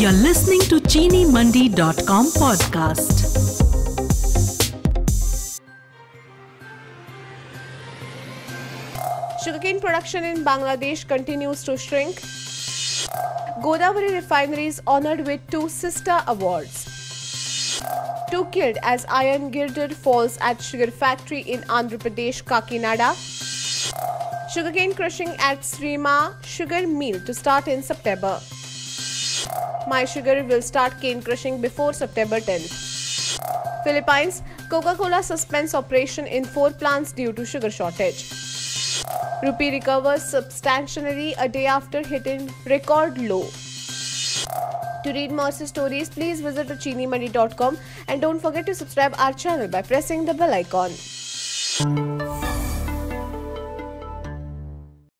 You're listening to ChiniMandi.com podcast. Sugarcane production in Bangladesh continues to shrink. Godavari refinery is honored with two sister awards. Two killed as iron girder falls at sugar factory in Andhra Pradesh, Kakinada. Sugarcane crushing at Srima sugar mill to start in September. My Sugar will start cane crushing before September 10th. Philippines, Coca-Cola suspends operation in four plants due to sugar shortage. Rupee recovers substantially a day after hitting record low. To read more stories, please visit chinimandi.com and don't forget to subscribe our channel by pressing the bell icon.